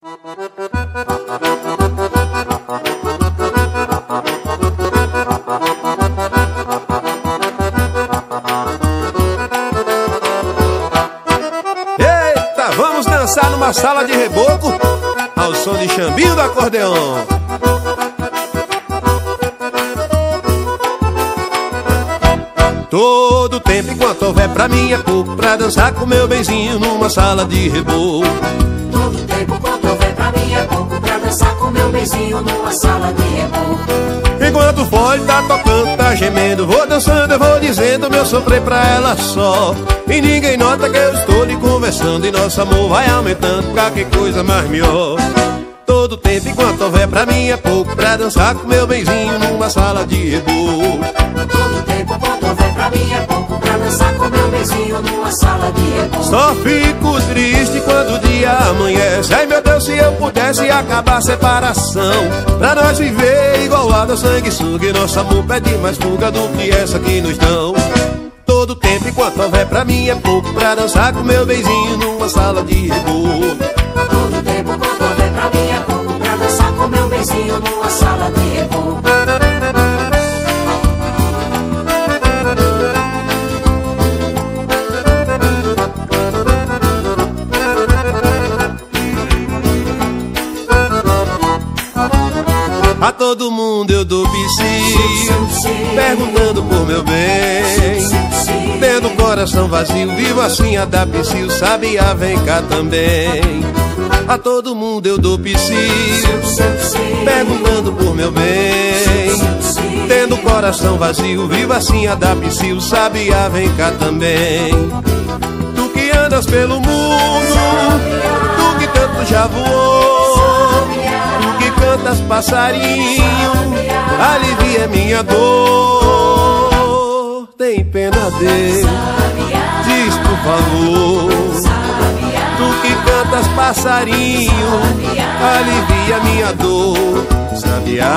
Eita, vamos dançar numa sala de reboco ao som de chambinho do acordeão. Todo tempo enquanto houver pra mim é pouco Pra dançar com meu benzinho numa sala de reboco Todo tempo pra é pouco Pra dançar com meu benzinho numa sala de reboco Enquanto o fole tá tocando, tá gemendo Vou dançando, eu vou dizendo meu sofrer pra ela só. E ninguém nota que eu estou lhe conversando E nosso amor vai aumentando pra que coisa mais melhor. Todo tempo enquanto houver pra mim é pouco Pra dançar com meu benzinho numa sala de reboco Todo tempo enquanto houver pra mim é pouco Pra dançar com meu benzinho numa sala de reboco Só fico triste se eu pudesse acabar a separação. Pra nós viver igual a sanguessuga E nosso amor pede mais fuga do que essa que nos dão. Todo tempo enquanto houver pra mim é pouco Pra dançar com meu benzinho numa sala de reboco Todo tempo enquanto houver pra mim é pouco Pra dançar com meu benzinho numa sala de reboco A todo mundo eu dou bicil Perguntando por meu bem. Tendo o coração vazio Vivo assim a dar psil Sabia, vem cá também. A todo mundo eu dou psil Perguntando por meu bem. Tendo o coração vazio Vivo assim a dar psil Sabia, vem cá também. Tu que andas pelo mundo Tu que tanto já voou passarinho Alivia minha dor. Tem pena dele Diz por favor. Tu que cantas passarinho Alivia minha dor. Sabiá